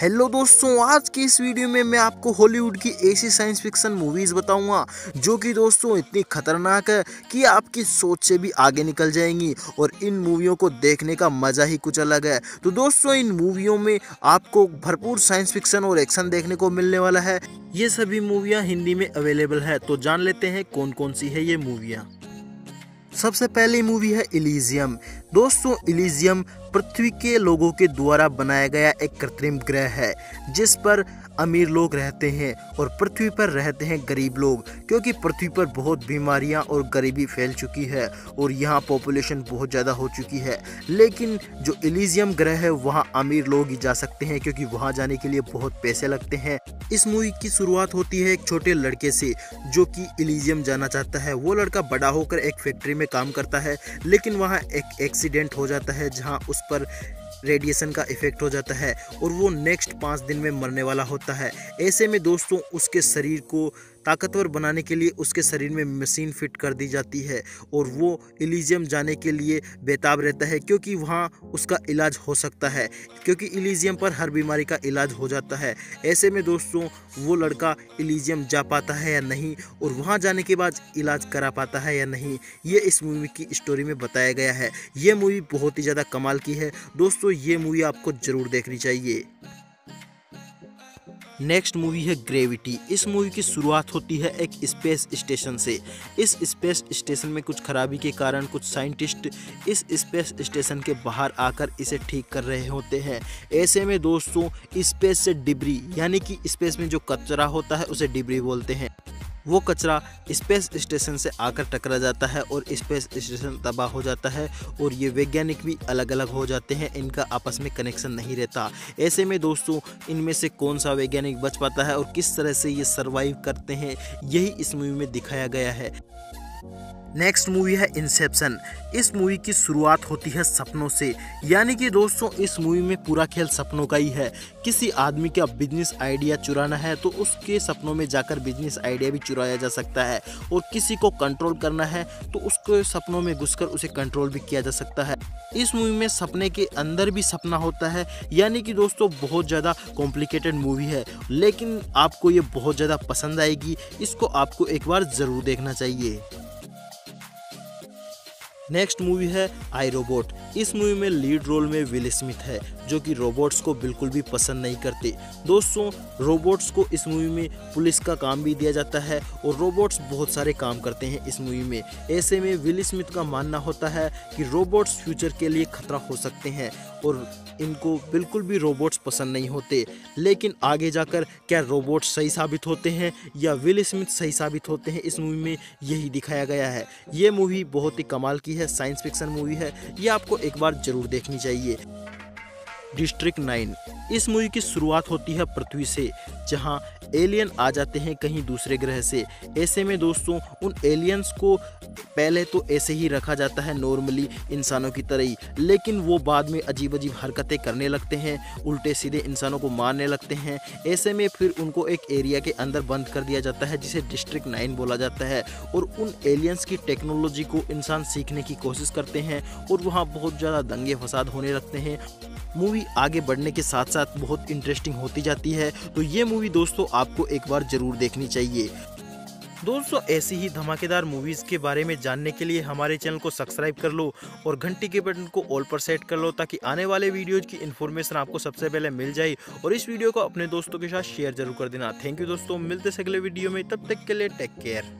Hello दोस्तों, आज की इस वीडियो में मैं आपको हॉलीवुड की ऐसी साइंस फिक्शन मूवीज़ बताऊँगा, जो कि दोस्तों इतनी खतरनाक है कि आपकी सोच से भी आगे निकल जाएँगी और इन मूवियों को देखने का मज़ा ही कुछ अलग है। तो दोस्तों, इन मूवियों में आपको भरपूर साइंस फिक्शन और एक्शन देखने को मिलने वाला है। ये सभी मूवियाँ हिंदी में अवेलेबल है तो जान लेते हैं कौन कौन सी है ये मूवियाँ सबसे पहली मूवी है इलीजियम दोस्तों, इलीजियम पृथ्वी के लोगों के द्वारा बनाया गया एक कृत्रिम ग्रह है, जिस पर अमीर लोग रहते हैं और पृथ्वी पर रहते हैं गरीब लोग, क्योंकि पृथ्वी पर बहुत बीमारियाँ और गरीबी फैल चुकी है और यहाँ पॉपुलेशन बहुत ज़्यादा हो चुकी है। लेकिन जो इलीजियम ग्रह है, वहाँ अमीर लोग ही जा सकते हैं, क्योंकि वहाँ जाने के लिए बहुत पैसे लगते हैं। इस मूवी की शुरुआत होती है एक छोटे लड़के से, जो कि इलीजियम जाना चाहता है। वो लड़का बड़ा होकर एक फैक्ट्री में काम करता है, लेकिन वहाँ एक एक्सीडेंट हो जाता है जहाँ उस पर रेडिएशन का इफ़ेक्ट हो जाता है और वो नेक्स्ट पाँच दिन में मरने वाला होता है। ऐसे में दोस्तों, उसके शरीर को ताकतवर बनाने के लिए उसके शरीर में मशीन फिट कर दी जाती है और वो इलीजियम जाने के लिए बेताब रहता है क्योंकि वहाँ उसका इलाज हो सकता है। क्योंकि इलीजियम पर हर बीमारी का इलाज हो जाता है। ऐसे में दोस्तों, वो लड़का इलीजियम जा पाता है या नहीं और वहाँ जाने के बाद इलाज करा पाता है या नहीं, ये इस मूवी की स्टोरी में बताया गया है। ये मूवी बहुत ही ज़्यादा कमाल की है। दोस्तों, ये मूवी आपको ज़रूर देखनी चाहिए। नेक्स्ट मूवी है ग्रेविटी। इस मूवी की शुरुआत होती है एक स्पेस स्टेशन से। इस स्पेस स्टेशन में कुछ खराबी के कारण कुछ साइंटिस्ट इस स्पेस स्टेशन के बाहर आकर इसे ठीक कर रहे होते हैं। ऐसे में दोस्तों, स्पेस से डिब्री, यानी कि स्पेस में जो कचरा होता है, उसे डिब्री बोलते हैं। वो कचरा स्पेस स्टेशन से आकर टकरा जाता है और स्पेस स्टेशन तबाह हो जाता है और ये वैज्ञानिक भी अलग अलग हो जाते हैं, इनका आपस में कनेक्शन नहीं रहता। ऐसे में दोस्तों, इनमें से कौन सा वैज्ञानिक बच पाता है और किस तरह से ये सर्वाइव करते हैं, यही इस मूवी में दिखाया गया है। नेक्स्ट मूवी है इंसेप्शन। इस मूवी की शुरुआत होती है सपनों से। यानी कि दोस्तों, इस मूवी में पूरा खेल सपनों का ही है। किसी आदमी का बिज़नेस आइडिया चुराना है तो उसके सपनों में जाकर बिज़नेस आइडिया भी चुराया जा सकता है। और किसी को कंट्रोल करना है तो उसके सपनों में घुसकर उसे कंट्रोल भी किया जा सकता है। इस मूवी में सपने के अंदर भी सपना होता है। यानी कि दोस्तों, बहुत ज़्यादा कॉम्प्लिकेटेड मूवी है। लेकिन आपको ये बहुत ज़्यादा पसंद आएगी। इसको आपको एक बार ज़रूर देखना चाहिए। नेक्स्ट मूवी है आई रोबोट इस मूवी में लीड रोल में विल स्मिथ है। जो कि रोबोट्स को बिल्कुल भी पसंद नहीं करते। दोस्तों रोबोट्स को इस मूवी में पुलिस का काम भी दिया जाता है और रोबोट्स बहुत सारे काम करते हैं इस मूवी में। ऐसे में विल स्मिथ का मानना होता है कि रोबोट्स फ्यूचर के लिए खतरा हो सकते हैं और इनको बिल्कुल भी रोबोट्स पसंद नहीं होते। लेकिन आगे जाकर क्या रोबोट्स सही साबित होते हैं या विल स्मिथ सही साबित होते हैं इस मूवी में यही दिखाया गया है। ये मूवी बहुत ही कमाल की है साइंस फिक्शन मूवी है। ये आपको एक बार ज़रूर देखनी चाहिए। District nine. इस मूवी की शुरुआत होती है पृथ्वी से, जहाँ एलियन आ जाते हैं कहीं दूसरे ग्रह से। ऐसे में दोस्तों, उन एलियंस को पहले तो ऐसे ही रखा जाता है नॉर्मली इंसानों की तरह ही, लेकिन वो बाद में अजीब अजीब हरकतें करने लगते हैं, उल्टे सीधे इंसानों को मारने लगते हैं। ऐसे में फिर उनको एक एरिया के अंदर बंद कर दिया जाता है, जिसे डिस्ट्रिक्ट नाइन बोला जाता है, और उन एलियंस की टेक्नोलॉजी को इंसान सीखने की कोशिश करते हैं, और वहाँ बहुत ज़्यादा दंगे फसाद होने लगते हैं। मूवी आगे बढ़ने के साथ साथ बहुत इंटरेस्टिंग होती जाती है तो ये मूवी दोस्तों आपको एक बार ज़रूर देखनी चाहिए। दोस्तों, ऐसी ही धमाकेदार मूवीज़ के बारे में जानने के लिए हमारे चैनल को सब्सक्राइब कर लो और घंटी के बटन को ऑल पर सेट कर लो ताकि आने वाले वीडियोज़ की इन्फॉर्मेशन आपको सबसे पहले मिल जाए और इस वीडियो को अपने दोस्तों के साथ शेयर ज़रूर कर देना। थैंक यू दोस्तों, मिलते अगले वीडियो में, तब तक के लिए टेक केयर